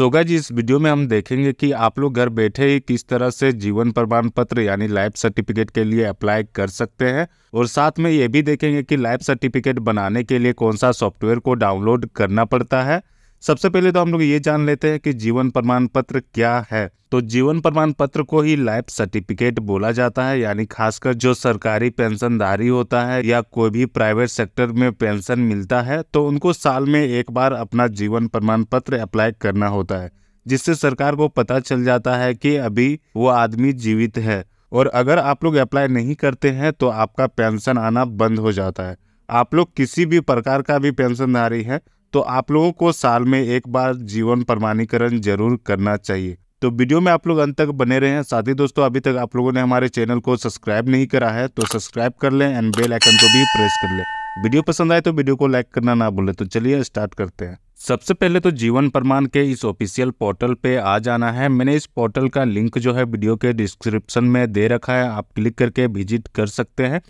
सोगा जी इस वीडियो में हम देखेंगे कि आप लोग घर बैठे ही किस तरह से जीवन प्रमाण पत्र यानी लाइफ सर्टिफिकेट के लिए अप्लाई कर सकते हैं और साथ में ये भी देखेंगे कि लाइफ सर्टिफिकेट बनाने के लिए कौन सा सॉफ्टवेयर को डाउनलोड करना पड़ता है। सबसे पहले तो हम लोग ये जान लेते हैं कि जीवन प्रमाण पत्र क्या है। तो जीवन प्रमाण पत्र को ही लाइफ सर्टिफिकेट बोला जाता है, यानी खासकर जो सरकारी पेंशनधारी होता है या कोई भी प्राइवेट सेक्टर में पेंशन मिलता है तो उनको साल में एक बार अपना जीवन प्रमाण पत्र अप्लाई करना होता है, जिससे सरकार को पता चल जाता है कि अभी वो आदमी जीवित है। और अगर आप लोग अप्लाई नहीं करते हैं तो आपका पेंशन आना बंद हो जाता है। आप लोग किसी भी प्रकार का भी पेंशनधारी है तो आप लोगों को साल में एक बार जीवन प्रमाणीकरण ज़रूर करना चाहिए। तो वीडियो में आप लोग अंत तक बने रहे। हैं साथ ही दोस्तों, अभी तक आप लोगों ने हमारे चैनल को सब्सक्राइब नहीं करा है तो सब्सक्राइब कर लें एंड बेल आइकन को भी प्रेस कर लें। वीडियो पसंद आए तो वीडियो को लाइक करना ना भूलें। तो चलिए स्टार्ट करते हैं। सबसे पहले तो जीवन प्रमाण के इस ऑफिशियल पोर्टल पे आ जाना है। मैंने इस पोर्टल का लिंक जो है वीडियो के डिस्क्रिप्शन में दे रखा है। आप क्लिक करके विज़िट कर सकते हैं।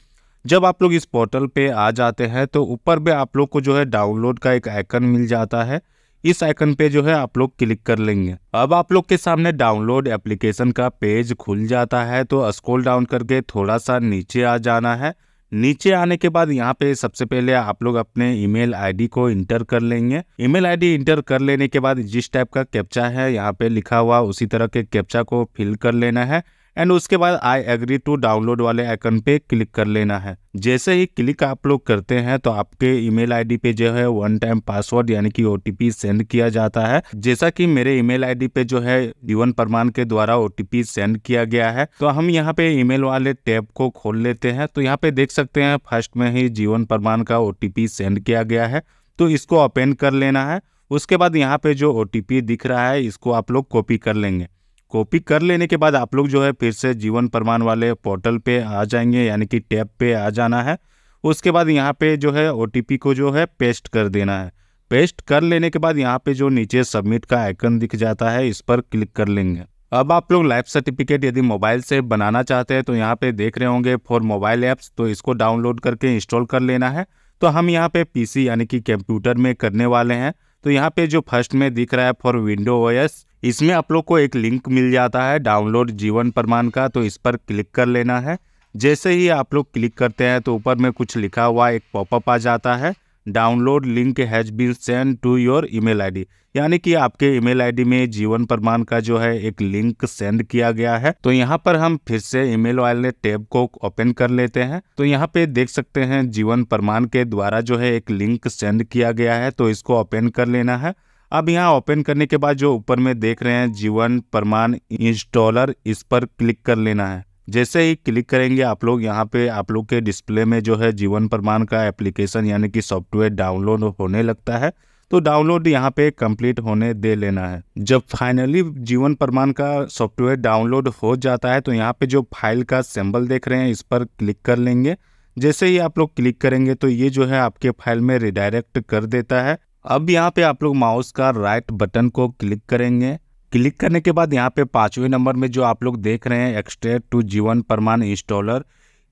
जब आप लोग इस पोर्टल पे आ जाते हैं तो ऊपर में आप लोग को जो है डाउनलोड का एक आइकन मिल जाता है। इस आइकन पे जो है आप लोग क्लिक कर लेंगे। अब आप लोग के सामने डाउनलोड एप्लीकेशन का पेज खुल जाता है तो स्क्रॉल डाउन करके थोड़ा सा नीचे आ जाना है। नीचे आने के बाद यहाँ पे सबसे पहले आप लोग अपने ईमेल आईडी को इंटर कर लेंगे। ईमेल आईडी इंटर कर लेने के बाद जिस टाइप का कैप्चा है, यहाँ पे लिखा हुआ उसी तरह के कैप्चा को फिल कर लेना है। एंड उसके बाद आई एग्री टू डाउनलोड वाले आइकन पे क्लिक कर लेना है। जैसे ही क्लिक आप लोग करते हैं तो आपके ईमेल आईडी पे जो है वन टाइम पासवर्ड यानी कि ओटीपी सेंड किया जाता है। जैसा कि मेरे ईमेल आईडी पे जो है जीवन प्रमाण के द्वारा ओटीपी सेंड किया गया है। तो हम यहाँ पे ईमेल वाले टैब को खोल लेते हैं। तो यहाँ पे देख सकते हैं फ़र्स्ट में ही जीवन प्रमाण का ओटीपी सेंड किया गया है। तो इसको ओपन कर लेना है। उसके बाद यहाँ पे जो ओटीपी दिख रहा है, इसको आप लोग कॉपी कर लेंगे। कॉपी कर लेने के बाद आप लोग जो है फिर से जीवन प्रमाण वाले पोर्टल पे आ जाएँगे, यानी कि टैब पे आ जाना है। उसके बाद यहाँ पे जो है ओटीपी को जो है पेस्ट कर देना है। पेस्ट कर लेने के बाद यहाँ पे जो नीचे सबमिट का आइकन दिख जाता है, इस पर क्लिक कर लेंगे। अब आप लोग लाइफ सर्टिफिकेट यदि मोबाइल से बनाना चाहते हैं तो यहाँ पे देख रहे होंगे फॉर मोबाइल ऐप्स तो इसको डाउनलोड करके इंस्टॉल कर लेना है। तो हम यहाँ पे पीसी यानी कि कंप्यूटर में करने वाले हैं। तो यहाँ पे जो फ़र्स्ट में दिख रहा है फॉर विंडो ओएस इसमें आप लोग को एक लिंक मिल जाता है डाउनलोड जीवन प्रमाण का तो इस पर क्लिक कर लेना है। जैसे ही आप लोग क्लिक करते हैं तो ऊपर में कुछ लिखा हुआ एक पॉपअप आ जाता है, download link has been send to your email ID. यानी कि आपके ईमेल आईडी में जीवन प्रमाण का जो है एक लिंक सेंड किया गया है। तो यहाँ पर हम फिर से ईमेल वाले टैब को ओपन कर लेते हैं। तो यहाँ पे देख सकते हैं जीवन प्रमाण के द्वारा जो है एक लिंक सेंड किया गया है तो इसको ओपन कर लेना है। अब यहाँ ओपन करने के बाद जो ऊपर में देख रहे हैं, जीवन प्रमाण इंस्टॉलर इस पर क्लिक कर लेना है। जैसे ही क्लिक करेंगे, आप लोग यहाँ पे, आप लोग के डिस्प्ले में जो है जीवन प्रमाण का एप्लीकेशन यानी कि सॉफ्टवेयर डाउनलोड होने लगता है तो डाउनलोड यहाँ पे कंप्लीट होने दे लेना है। जब फाइनली जीवन प्रमाण का सॉफ्टवेयर डाउनलोड हो जाता है तो यहाँ पे जो फ़ाइल का सिंबल देख रहे हैं, इस पर क्लिक कर लेंगे। जैसे ही आप लोग क्लिक करेंगे तो ये जो है आपके फ़ाइल में रिडायरेक्ट कर देता है। अब यहाँ पे आप लोग माउस का राइट बटन को क्लिक करेंगे। क्लिक करने के बाद यहाँ पे पाँचवें नंबर में जो आप लोग देख रहे हैं एक्सट्रेट टू जीवन प्रमाण इंस्टॉलर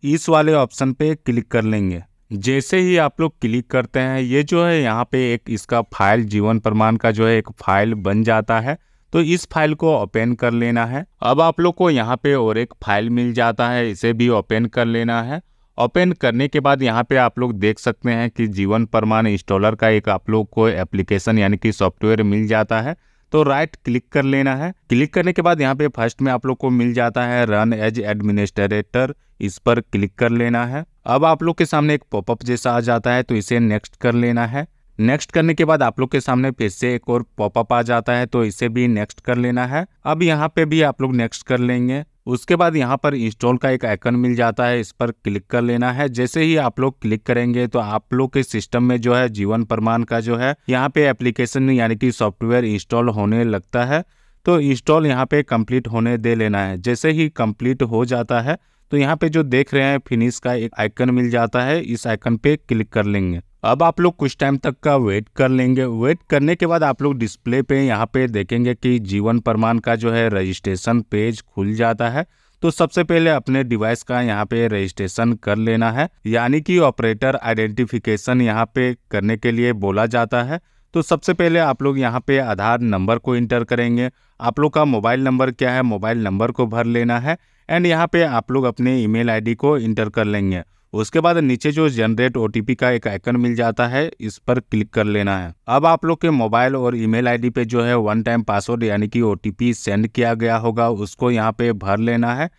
इस वाले ऑप्शन पे क्लिक कर लेंगे। जैसे ही आप लोग क्लिक करते हैं, ये जो है यहाँ पे एक इसका फ़ाइल जीवन प्रमाण का जो है एक फ़ाइल बन जाता है। तो इस फ़ाइल को ओपन कर लेना है। अब आप लोग को यहाँ पे और एक फ़ाइल मिल जाता है, इसे भी ओपन कर लेना है। ओपन करने के बाद यहाँ पे आप लोग देख सकते हैं कि जीवन प्रमाण इंस्टॉलर का एक आप लोग को एप्लीकेशन यानी कि सॉफ्टवेयर मिल जाता है। तो राइट क्लिक कर लेना है। क्लिक करने के बाद यहाँ पे फ़र्स्ट में आप लोग को मिल जाता है रन एज एडमिनिस्ट्रेटर इस पर क्लिक कर लेना है। अब आप लोग के सामने एक पॉपअप जैसा आ जाता है तो इसे नेक्स्ट कर लेना है। नेक्स्ट करने के बाद आप लोग के सामने फिर से एक और पॉपअप आ जाता है तो इसे भी नेक्स्ट कर लेना है। अब यहाँ पे भी आप लोग नेक्स्ट कर लेंगे। उसके बाद यहाँ पर इंस्टॉल का एक आइकन मिल जाता है, इस पर क्लिक कर लेना है। जैसे ही आप लोग क्लिक करेंगे तो आप लोग के सिस्टम में जो है, जीवन प्रमाण का जो है, यहाँ पे एप्लीकेशन यानी कि सॉफ्टवेयर इंस्टॉल होने लगता है। तो इंस्टॉल यहाँ पे कंप्लीट होने दे लेना है। जैसे ही कंप्लीट हो जाता है तो यहाँ पे जो देख रहे हैं फिनिश का एक आइकन मिल जाता है। इस आइकन पे क्लिक कर लेंगे। अब आप लोग कुछ टाइम तक का वेट कर लेंगे। वेट करने के बाद आप लोग डिस्प्ले पे यहाँ पे देखेंगे कि जीवन प्रमाण का जो है रजिस्ट्रेशन पेज खुल जाता है। तो सबसे पहले अपने डिवाइस का यहाँ पे रजिस्ट्रेशन कर लेना है। यानी कि ऑपरेटर आइडेंटिफिकेशन यहाँ पे करने के लिए बोला जाता है। तो सबसे पहले आप लोग यहाँ पे आधार नंबर को इंटर करेंगे। आप लोग का मोबाइल नंबर क्या है? मोबाइल नंबर को भर लेना है। एंड यहाँ पे आप लोग अपने ईमेल आईडी को इंटर कर लेंगे। उसके बाद नीचे जो जनरेट ओटीपी का एक आइकन मिल जाता है, इस पर क्लिक कर लेना है। अब आप लोग के मोबाइल और ईमेल आईडी पे जो है वन टाइम पासवर्ड यानी कि ओटीपी सेंड किया गया होगा, उसको यहाँ पे भर लेना है।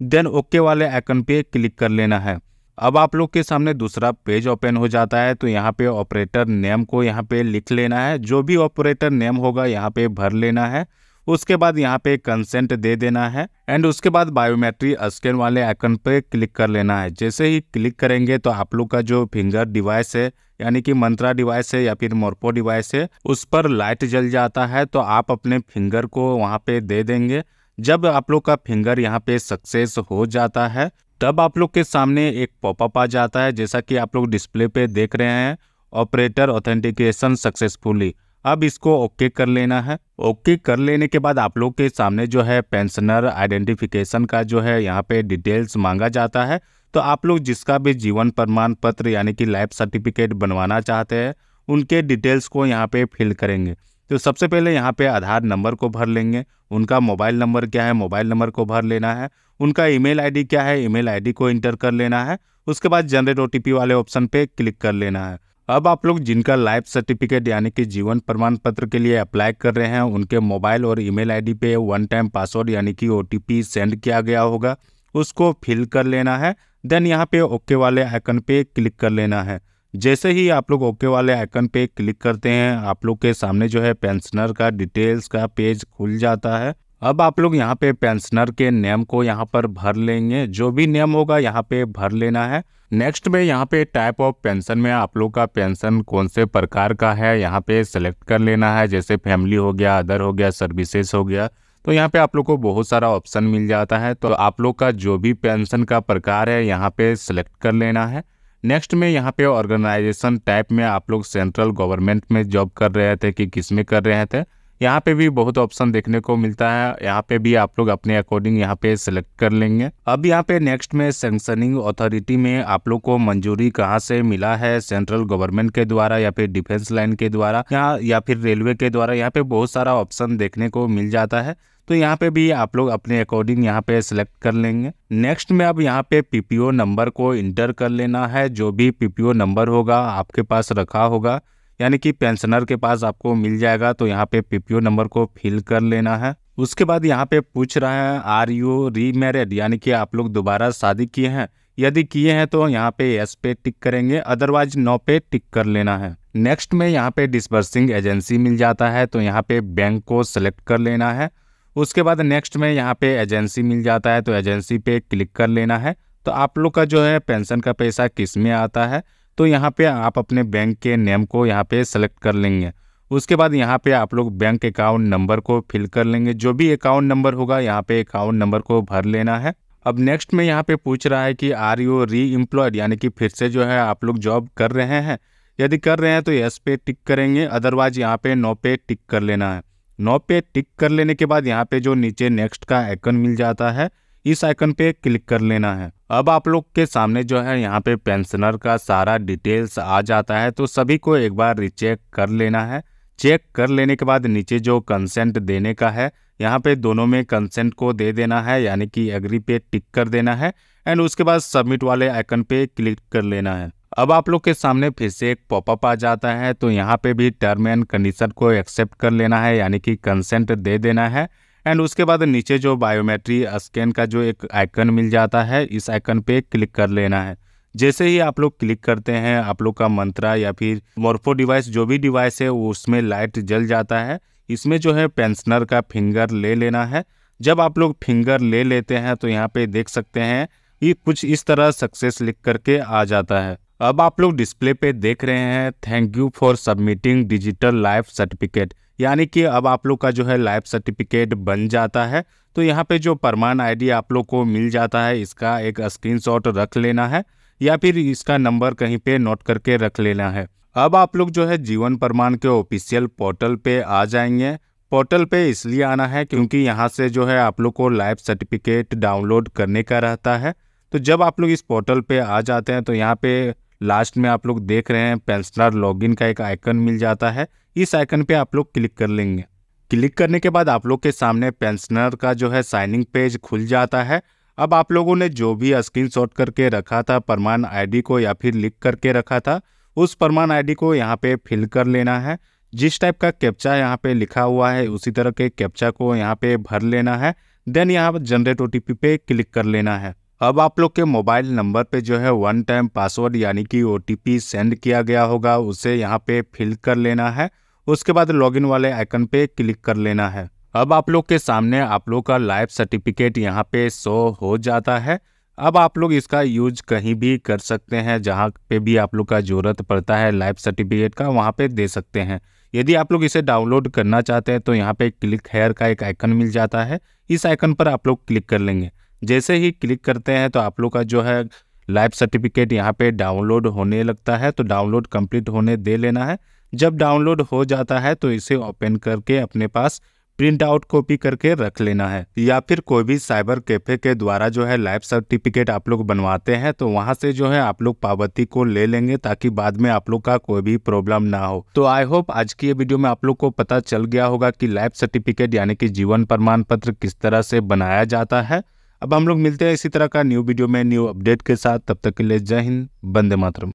देन ओके वाले आइकन पे क्लिक कर लेना है। अब आप लोग के सामने दूसरा पेज ओपन हो जाता है तो यहाँ पे ऑपरेटर नेम को यहाँ पे लिख लेना है। जो भी ऑपरेटर नेम होगा, यहाँ पे भर लेना है। उसके बाद यहाँ पे कंसेंट दे देना है एंड उसके बाद बायोमेट्री स्कैन वाले आइकन पे क्लिक कर लेना है। जैसे ही क्लिक करेंगे तो आप लोग का जो फिंगर डिवाइस है, यानी कि मंत्रा डिवाइस है या फिर मोरपो डिवाइस है, उस पर लाइट जल जाता है तो आप अपने फिंगर को वहाँ पे दे देंगे। जब आप लोग का फिंगर यहाँ पे सक्सेस हो जाता है, तब आप लोग के सामने एक पॉपअप आ जाता है, जैसा कि आप लोग डिस्प्ले पे देख रहे हैं ऑपरेटर ऑथेंटिकेशन सक्सेसफुली अब इसको ओके कर लेना है। ओके कर लेने के बाद आप लोग के सामने जो है पेंशनर आइडेंटिफिकेशन का जो है यहाँ पे डिटेल्स मांगा जाता है। तो आप लोग जिसका भी जीवन प्रमाण पत्र यानी कि लाइफ सर्टिफिकेट बनवाना चाहते हैं, उनके डिटेल्स को यहाँ पे फिल करेंगे। तो सबसे पहले यहाँ पे आधार नंबर को भर लेंगे। उनका मोबाइल नंबर क्या है? मोबाइल नंबर को भर लेना है। उनका ईमेल आईडी क्या है? ईमेल आईडी को इंटर कर लेना है। उसके बाद जनरेट ओटीपी वाले ऑप्शन पे क्लिक कर लेना है। अब आप लोग जिनका लाइफ सर्टिफिकेट यानी कि जीवन प्रमाण पत्र के लिए अप्लाई कर रहे हैं, उनके मोबाइल और ईमेल आईडी पे वन टाइम पासवर्ड यानी कि ओटीपी सेंड किया गया होगा। उसको फिल कर लेना है, देन यहाँ पे ओके वाले आइकन पे क्लिक कर लेना है। जैसे ही आप लोग ओके वाले आइकन पे क्लिक करते हैं, आप लोग के सामने जो है पेंशनर का डिटेल्स का पेज खुल जाता है। अब आप लोग यहाँ पे पेंशनर के नेम को यहाँ पर भर लेंगे। जो भी नेम होगा यहाँ पे भर लेना है। नेक्स्ट में यहाँ पे टाइप ऑफ़ पेंशन में आप लोग का पेंशन कौन से प्रकार का है, यहाँ पे सेलेक्ट कर लेना है। जैसे फैमिली हो गया अदर हो गया सर्विसेज़ हो गया। तो यहाँ पे आप लोग को बहुत सारा ऑप्शन मिल जाता है। तो आप लोग का जो भी पेंशन का प्रकार है, यहाँ पे सिलेक्ट कर लेना है। नेक्स्ट में यहाँ पे ऑर्गेनाइजेशन टाइप में आप लोग सेंट्रल गवर्नमेंट में जॉब कर रहे थे कि किसमें कर रहे थे। यहाँ पे भी बहुत ऑप्शन देखने को मिलता है। यहाँ पे भी आप लोग अपने अकॉर्डिंग यहाँ पे सिलेक्ट कर लेंगे। अब यहाँ पे नेक्स्ट में सेंक्शनिंग अथॉरिटी में आप लोग को मंजूरी कहाँ से मिला है? सेंट्रल गवर्नमेंट के द्वारा या फिर डिफेंस लाइन के द्वारा यहाँ या फिर रेलवे के द्वारा? यहाँ पे बहुत सारा ऑप्शन देखने को मिल जाता है। तो यहाँ पे भी आप लोग अपने अकॉर्डिंग यहाँ पे सिलेक्ट कर लेंगे। नेक्स्ट में अब यहाँ पे पीपीओ नंबर को इंटर कर लेना है। जो भी पीपीओ नंबर होगा, आपके पास रखा होगा। यानी कि पेंशनर के पास आपको मिल जाएगा तो यहाँ पे पीपीओ नंबर को फिल कर लेना है। उसके बाद यहाँ पे पूछ रहा है आर यू री मैरिड यानी कि आप लोग दोबारा शादी किए हैं। यदि किए हैं तो यहाँ पे एस पे टिक करेंगे अदरवाइज़ नो पे टिक कर लेना है। नेक्स्ट में यहाँ पे डिस्बर्सिंग एजेंसी मिल जाता है तो यहाँ पे बैंक को सिलेक्ट कर लेना है। उसके बाद नेक्स्ट में यहाँ पे एजेंसी मिल जाता है तो एजेंसी पे क्लिक कर लेना है। तो आप लोग का जो है पेंशन का पैसा किसमें आता है? तो यहाँ पे आप अपने बैंक के नेम को यहाँ पे सेलेक्ट कर लेंगे। उसके बाद यहाँ पे आप लोग बैंक अकाउंट नंबर को फिल कर लेंगे। जो भी अकाउंट नंबर होगा, यहाँ पे अकाउंट नंबर को भर लेना है। अब नेक्स्ट में यहाँ पे पूछ रहा है कि आर यू री एम्प्लॉयड यानी कि फिर से जो है आप लोग जॉब कर रहे हैं। यदि कर रहे हैं तो यस पे टिक करेंगे। अदरवाइज़ यहाँ पे नो पे टिक कर लेना है। नो पे टिक कर लेने के बाद यहाँ पे जो नीचे नेक्स्ट का आइकन मिल जाता है, इस आइकन पे क्लिक कर लेना है। अब आप लोग के सामने जो है यहाँ पे पेंशनर का सारा डिटेल्स आ जाता है तो सभी को एक बार रिचेक कर लेना है। चेक कर लेने के बाद नीचे जो कंसेंट देने का है, यहाँ पे दोनों में कंसेंट को दे देना है, यानी कि एग्री पे टिक कर देना है एंड उसके बाद सबमिट वाले आइकन पे क्लिक कर लेना है। अब आप लोग के सामने फिर से एक पॉपअप आ जाता है तो यहाँ पे भी टर्म एंड कंडीशन को एक्सेप्ट कर लेना है, यानी कि कंसेंट दे देना है। एंड उसके बाद नीचे जो बायोमेट्री स्कैन का जो एक आइकन मिल जाता है, इस आइकन पे क्लिक कर लेना है। जैसे ही आप लोग क्लिक करते हैं, आप लोग का मंत्रा या फिर मोरफो डिवाइस जो भी डिवाइस है, उसमें लाइट जल जाता है। इसमें जो है पेंशनर का फिंगर ले लेना है। जब आप लोग फिंगर ले लेते हैं तो यहाँ पे देख सकते हैं, ये कुछ इस तरह सक्सेस लिख करके आ जाता है। अब आप लोग डिस्प्ले पे देख रहे हैं thank you for submitting digital life certificate यानी कि अब आप लोग का जो है लाइफ सर्टिफिकेट बन जाता है। तो यहाँ पे जो प्रमाण आईडी आप लोग को मिल जाता है, इसका एक स्क्रीनशॉट रख लेना है या फिर इसका नंबर कहीं पे नोट करके रख लेना है। अब आप लोग जो है जीवन प्रमाण के ऑफिशियल पोर्टल पे आ जाएँगे। पोर्टल पे इसलिए आना है क्योंकि यहाँ से जो है आप लोग को लाइफ सर्टिफिकेट डाउनलोड करने का रहता है। तो जब आप लोग इस पोर्टल पे आ जाते हैं तो यहाँ पे लास्ट में आप लोग देख रहे हैं पेंशनर लॉगिन का एक आइकन मिल जाता है। इस आइकन पे आप लोग क्लिक कर लेंगे। क्लिक करने के बाद आप लोग के सामने पेंशनर का जो है साइनिंग पेज खुल जाता है। अब आप लोगों ने जो भी स्क्रीन करके रखा था, प्रमाण आईडी को या फिर लिख करके रखा था, उस प्रमाण आईडी को यहाँ पे फिल कर लेना है। जिस टाइप का कैप्चा यहाँ पे लिखा हुआ है, उसी तरह के कैप्चा को यहाँ पे भर लेना है। देन यहाँ पर जनरेट ओटीपी पे क्लिक कर लेना है। अब आप लोग के मोबाइल नंबर पे जो है वन टाइम पासवर्ड यानी कि ओटीपी सेंड किया गया होगा, उसे यहाँ पे फिल कर लेना है। उसके बाद लॉगिन वाले आइकन पे क्लिक कर लेना है। अब आप लोग के सामने आप लोग का लाइफ सर्टिफिकेट यहाँ पे शो हो जाता है। अब आप लोग इसका यूज़ कहीं भी कर सकते हैं, जहाँ पे भी आप लोग का ज़रूरत पड़ता है लाइफ सर्टिफिकेट का, वहाँ पे दे सकते हैं। यदि आप लोग इसे डाउनलोड करना चाहते हैं तो यहाँ पे क्लिक हेयर का एक आइकन मिल जाता है। इस आइकन पर आप लोग क्लिक कर लेंगे। जैसे ही क्लिक करते हैं तो आप लोग का जो है लाइफ सर्टिफिकेट यहाँ पे डाउनलोड होने लगता है तो डाउनलोड कंप्लीट होने दे लेना है। जब डाउनलोड हो जाता है तो इसे ओपन करके अपने पास प्रिंट आउट कॉपी करके रख लेना है, या फिर कोई भी साइबर कैफ़े के द्वारा जो है लाइफ सर्टिफिकेट आप लोग बनवाते हैं तो वहाँ से जो है आप लोग पावती को ले लेंगे ताकि बाद में आप लोग का कोई भी प्रॉब्लम ना हो। तो आई होप आज की ये वीडियो में आप लोग को पता चल गया होगा कि लाइफ सर्टिफिकेट यानी कि जीवन प्रमाण पत्र किस तरह से बनाया जाता है। अब हम लोग मिलते हैं इसी तरह का न्यू वीडियो में न्यू अपडेट के साथ। तब तक के लिए जय हिंद बंदे मातरम।